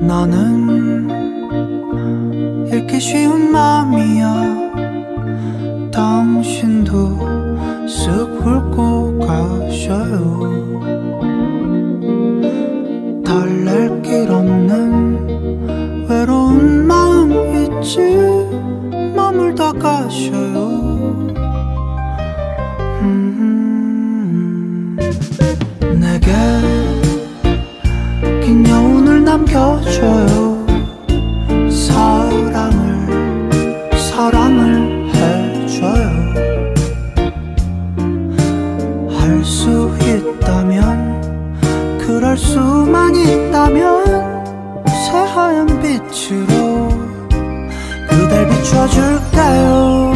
나는 읽기 쉬운 마음이야. 당신도 쓱 훑고 가셔요. 달랠 길 없는 외로운 마음 있지 머물다 가셔요 내게 긴 여운을 남겨줘요. 사랑을 사랑을 해줘요. 할 수 있다면 그럴 수만 있다면 새하얀 빛으로 그댈 비춰줄까요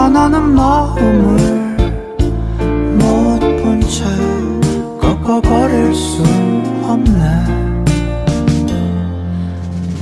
자라나는 마음을 못 본 채 꺾어버릴 순 없네.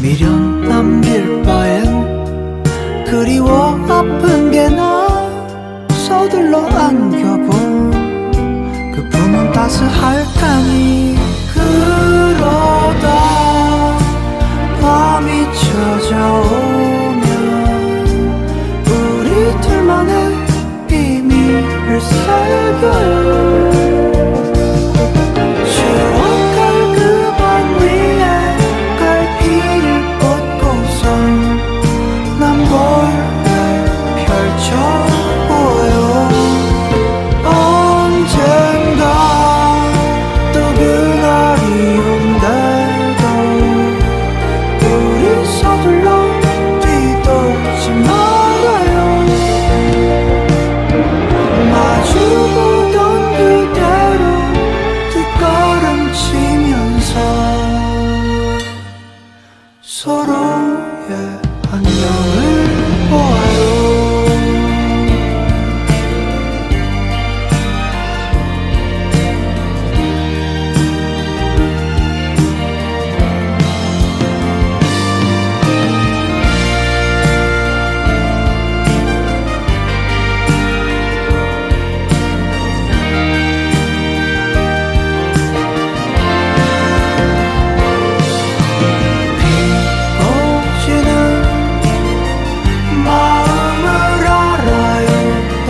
미련 남길 바엔 그리워 아픈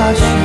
abaixo.